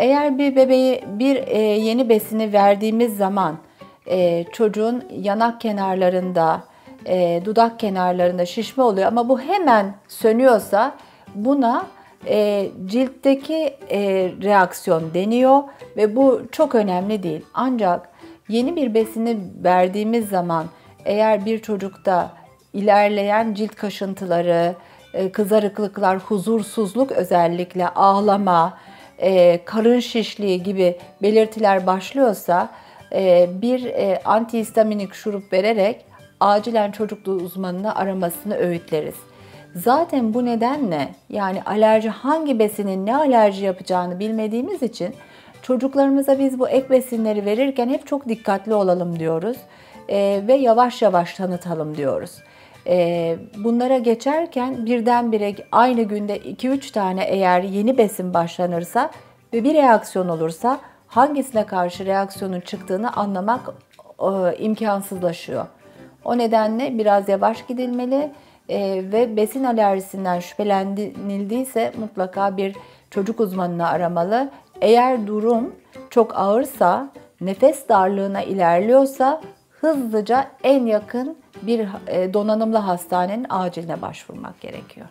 Eğer bir bebeği bir e, yeni besini verdiğimiz zaman e, çocuğun yanak kenarlarında, e, dudak kenarlarında şişme oluyor ama bu hemen sönüyorsa buna e, ciltteki e, reaksiyon deniyor ve bu çok önemli değil. Ancak yeni bir besini verdiğimiz zaman eğer bir çocukta ilerleyen cilt kaşıntıları, e, kızarıklıklar, huzursuzluk özellikle ağlama, e, karın şişliği gibi belirtiler başlıyorsa e, bir e, antihistaminik şurup vererek acilen çocuk uzmanını aramasını öğütleriz. Zaten bu nedenle yani alerji hangi besinin ne alerji yapacağını bilmediğimiz için çocuklarımıza biz bu ek besinleri verirken hep çok dikkatli olalım diyoruz e, ve yavaş yavaş tanıtalım diyoruz. E, bunlara geçerken birdenbire aynı günde 2-3 tane eğer yeni besin başlanırsa ve bir reaksiyon olursa hangisine karşı reaksiyonun çıktığını anlamak e, imkansızlaşıyor. O nedenle biraz yavaş gidilmeli e, ve besin alerjisinden şüphelenildiyse mutlaka bir çocuk uzmanını aramalı. Eğer durum çok ağırsa, nefes darlığına ilerliyorsa hızlıca en yakın bir e, donanımlı hastanenin aciline başvurmak gerekiyor.